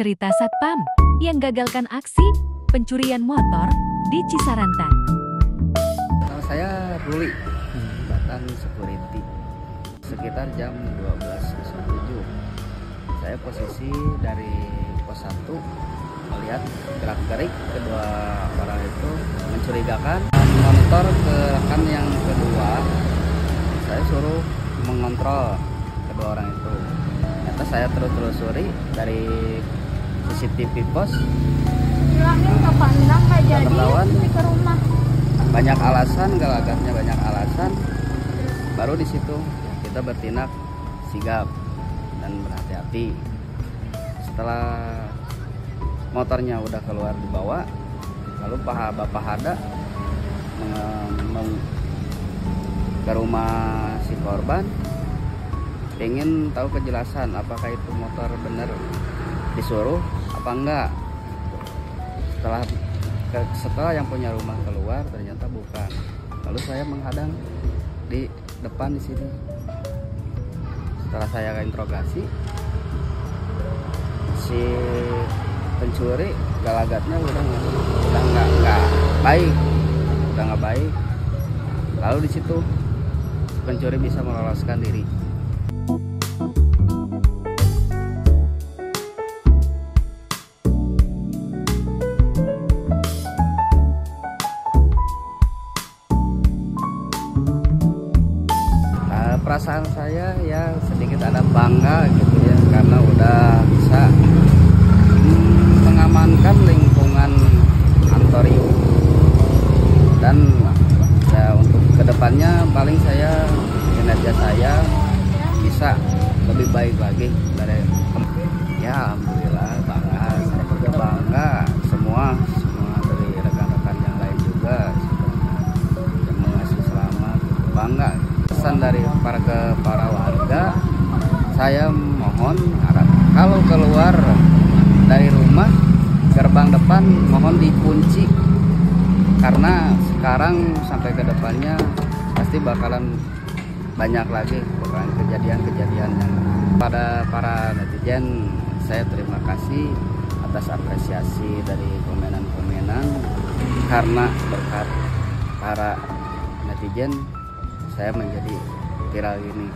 cerita Satpam yang gagalkan aksi pencurian motor di Cisarantan. Nama saya Ruli, Batan Security. Sekitar jam 12.07. Saya posisi dari pos 1 melihat gerak-gerik kedua orang itu mencurigakan. Monitor ke rekan yang kedua, saya suruh mengontrol kedua orang itu. Ternyata saya terus telusuri dari CCTV pos. Bilangin ke pandang nggak jadi ke rumah. Banyak alasan gelagatnya banyak alasan. Baru di situ kita bertindak sigap dan berhati-hati. Setelah motornya udah keluar dibawa lalu paha bapak Hada meng- ke rumah si korban. Ingin tahu kejelasan apakah itu motor benar disuruh apa enggak? Setelah setelah yang punya rumah keluar ternyata bukan. Lalu saya menghadang di depan di sini. Setelah saya interogasi si pencuri galagatnya udah udah nggak nggak baik udah nggak baik. Lalu di situ si pencuri bisa meloloskan diri perasaan saya ya sedikit ada bangga gitu ya karena udah bisa mm, mengamankan lingkungan Antorium dan ya untuk ke depannya paling saya kinerja saya bisa lebih baik lagi dari ya alhamdulillah bangga. Saya juga bangga. Semua semua dari rekan-rekan yang lain juga yang mengasih selamat bangga pesan dari para ke para warga saya mohon harap kalau keluar dari rumah gerbang depan mohon dikunci. Karena sekarang sampai ke depannya pasti bakalan banyak lagi kejadian-kejadian yang pada para netizen. Saya terima kasih atas apresiasi dari komenan-komenan karena berkat para netizen saya menjadi viral ini